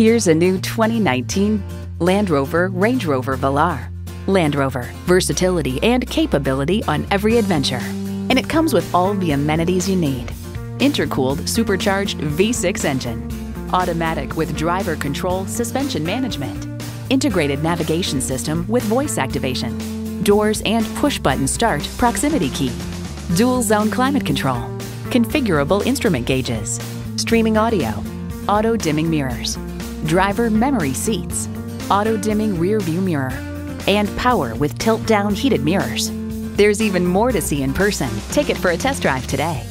Here's a new 2019 Land Rover Range Rover Velar. Land Rover, versatility and capability on every adventure. And it comes with all the amenities you need. Intercooled, supercharged V6 engine, automatic with driver control suspension management, integrated navigation system with voice activation, doors and push button start proximity key, dual zone climate control, configurable instrument gauges, streaming audio, auto dimming mirrors, driver memory seats, auto dimming rear view mirror, and power with tilt down heated mirrors. There's even more to see in person. Take it for a test drive today.